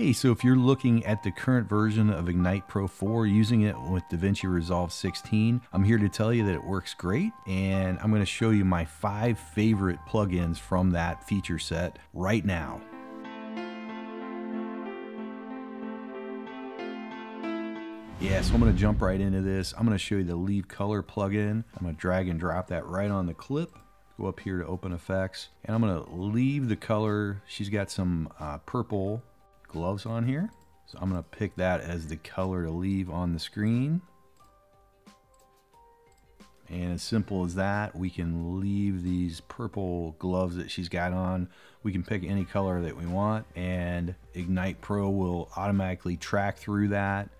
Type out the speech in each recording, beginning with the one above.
Hey, so if you're looking at the current version of Ignite Pro 4 using it with DaVinci Resolve 16, I'm here to tell you that it works great and I'm going to show you my five favorite plugins from that feature set right now. Yeah, so I'm going to jump right into this. I'm going to show you the Leave Color plugin. I'm going to drag and drop that right on the clip. Go up here to Open Effects, and I'm going to leave the color. She's got some uh, purple gloves on here. So I'm going to pick that as the color to leave on the screen. And as simple as that, we can leave these purple gloves that she's got on. We can pick any color that we want and Ignite Pro will automatically track through that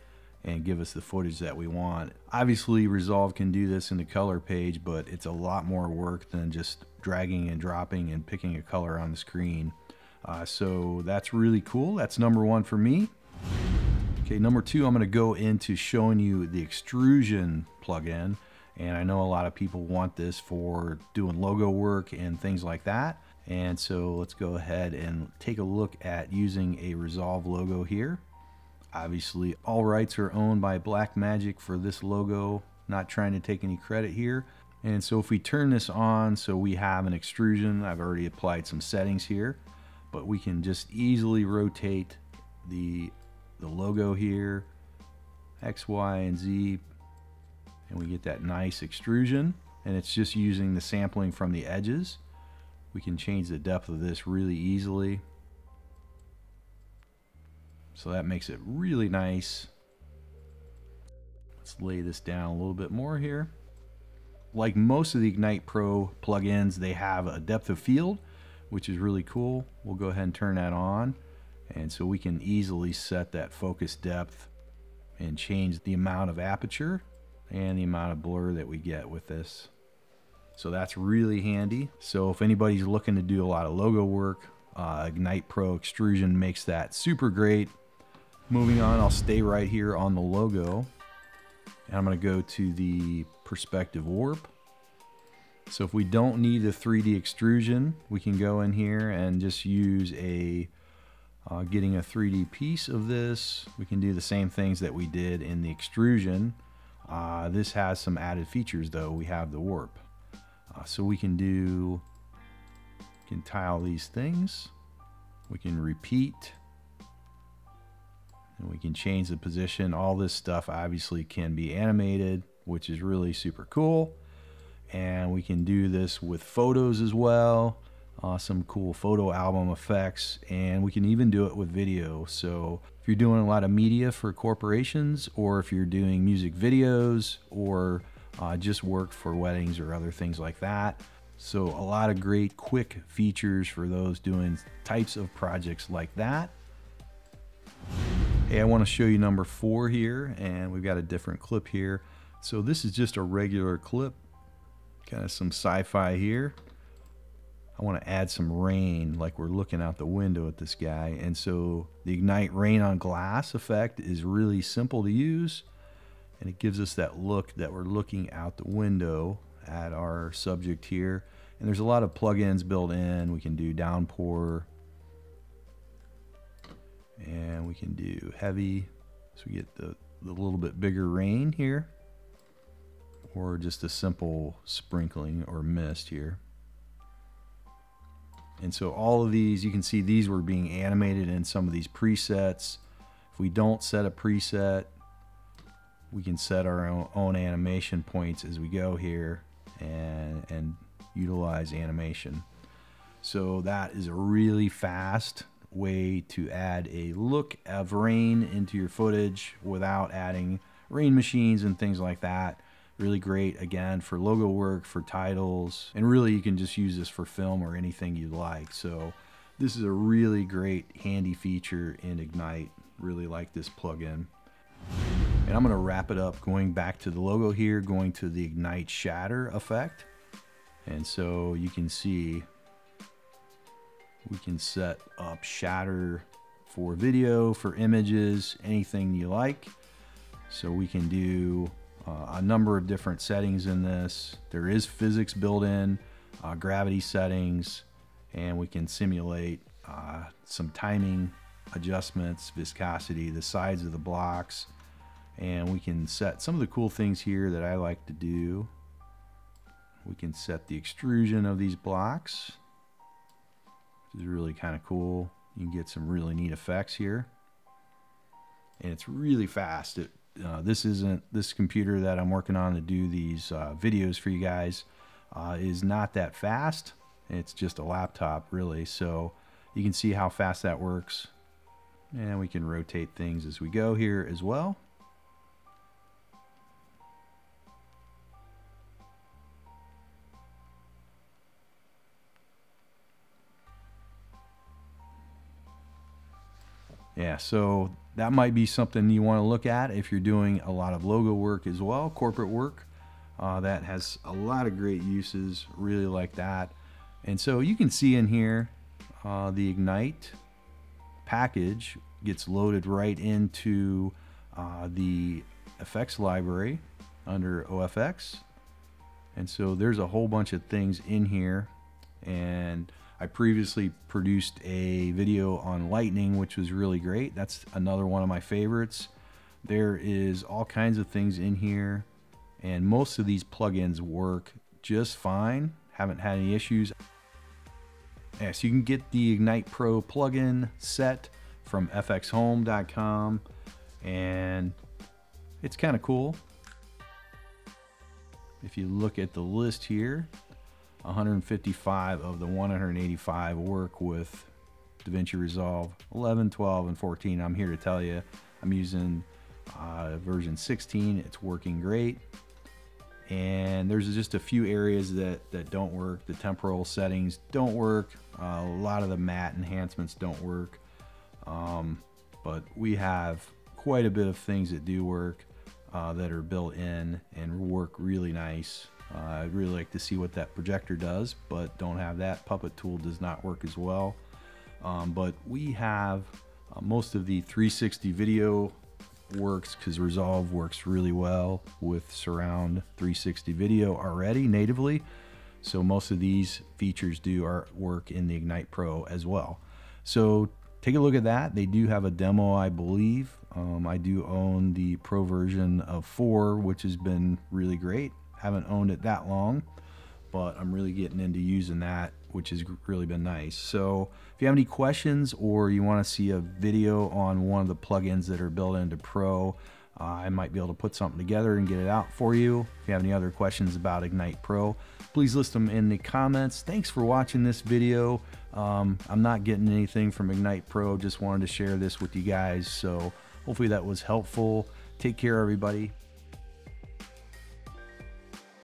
and give us the footage that we want. Obviously Resolve can do this in the color page, but it's a lot more work than just dragging and dropping and picking a color on the screen. Uh, so that's really cool. That's number one for me. Okay, number two, I'm gonna go into showing you the extrusion plugin. And I know a lot of people want this for doing logo work and things like that. And so let's go ahead and take a look at using a Resolve logo here. Obviously, all rights are owned by Blackmagic for this logo. Not trying to take any credit here. And so if we turn this on, so we have an extrusion, I've already applied some settings here, but we can just easily rotate the, the logo here, X, Y, and Z, and we get that nice extrusion. And it's just using the sampling from the edges. We can change the depth of this really easily. So that makes it really nice. Let's lay this down a little bit more here. Like most of the Ignite Pro plugins, they have a depth of field, which is really cool. We'll go ahead and turn that on. And so we can easily set that focus depth and change the amount of aperture and the amount of blur that we get with this. So that's really handy. So if anybody's looking to do a lot of logo work, uh, Ignite Pro Extrusion makes that super great. Moving on, I'll stay right here on the logo. And I'm going to go to the perspective warp. So if we don't need the 3D extrusion, we can go in here and just use a uh, getting a 3D piece of this. We can do the same things that we did in the extrusion. Uh, this has some added features though. We have the warp. Uh, so we can do, can tile these things. We can repeat and we can change the position. All this stuff obviously can be animated, which is really super cool. And we can do this with photos as well. Uh, some cool photo album effects. And we can even do it with video. So if you're doing a lot of media for corporations or if you're doing music videos or uh, just work for weddings or other things like that. So a lot of great quick features for those doing types of projects like that. Hey, I want to show you number four here, and we've got a different clip here. So this is just a regular clip, kind of some sci-fi here. I want to add some rain, like we're looking out the window at this guy. And so the Ignite Rain on Glass effect is really simple to use, and it gives us that look that we're looking out the window at our subject here. And there's a lot of plugins built in. We can do downpour, and we can do heavy so we get the, the little bit bigger rain here or just a simple sprinkling or mist here. And so all of these you can see these were being animated in some of these presets. If we don't set a preset we can set our own, animation points as we go here and and utilize animation. So that is a really fast way to add a look of rain into your footage without adding rain machines and things like that. Really great, again, for logo work, for titles, and really you can just use this for film or anything you like. So this is a really great handy feature in Ignite. Really like this plugin. And I'm gonna wrap it up going back to the logo here, going to the Ignite Shatter effect. And so you can see we can set up shatter for video, for images, anything you like. So we can do uh, a number of different settings in this. There is physics built in, uh, gravity settings, and we can simulate uh, some timing adjustments, viscosity, the sides of the blocks, and we can set some of the cool things here that I like to do. We can set the extrusion of these blocks, which is really kind of cool. You can get some really neat effects here. And it's really fast. It, uh, this isn't this computer that I'm working on to do these uh, videos for you guys uh, is not that fast. It's just a laptop really. So you can see how fast that works. And we can rotate things as we go here as well. Yeah, so that might be something you want to look at if you're doing a lot of logo work as well, corporate work. Uh, that has a lot of great uses, really like that. And so you can see in here uh, the Ignite package gets loaded right into uh, the effects library under OFX. And so there's a whole bunch of things in here. And I previously produced a video on lightning, which was really great. That's another one of my favorites. There is all kinds of things in here, and most of these plugins work just fine. Haven't had any issues. Yeah, so you can get the Ignite Pro plugin set from fxhome.com, and it's kind of cool. If you look at the list here, 155 of the 185 work with DaVinci Resolve 11, 12, and 14. I'm here to tell you I'm using uh, version 16. It's working great. And there's just a few areas that, that don't work. The temporal settings don't work. Uh, a lot of the matte enhancements don't work. Um, but we have quite a bit of things that do work uh, that are built in and work really nice. Uh, I'd really like to see what that projector does, but don't have that. Puppet tool does not work as well. Um, but we have uh, most of the 360 video works because Resolve works really well with surround 360 video already natively. So most of these features do our work in the Ignite Pro as well. So take a look at that. They do have a demo, I believe. Um, I do own the Pro version of 4, which has been really great. Haven't owned it that long, but I'm really getting into using that, which has really been nice. So if you have any questions or you want to see a video on one of the plugins that are built into Pro, uh, I might be able to put something together and get it out for you. If you have any other questions about Ignite Pro, please list them in the comments. Thanks for watching this video. Um, I'm not getting anything from Ignite Pro, just wanted to share this with you guys. So hopefully that was helpful. Take care, everybody.